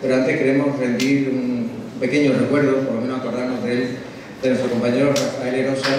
pero antes queremos rendir un pequeño recuerdo, por lo menos acordarnos de él, de nuestro compañero Rafael Erosa,